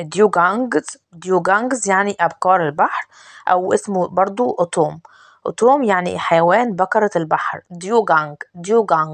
dugongs dugongs يعني أبقار البحر أو اسمه برضو أطوم. أطوم يعني حيوان بقرة البحر. dugong dugong